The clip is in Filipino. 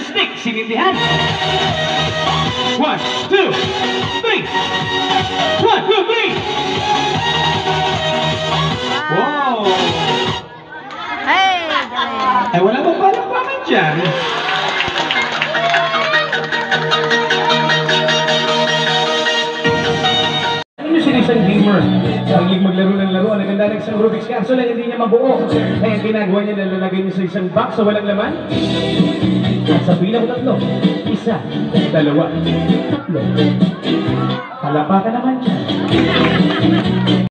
hand stick, shaking the hand. One, two, three. One, two, three. Wow. Hey. Eh, wala bang balak? Isang gamer? Mahilig maglaro ng laro. Ang ganda ng isang Rubik's Kaso hindi niya mabuo. Kaya ginagawa niya, nalalagay niya sa isang box na walang laman. At sa bilang tatlo, isa, dalawa, tatlo. Palapakan naman dyan.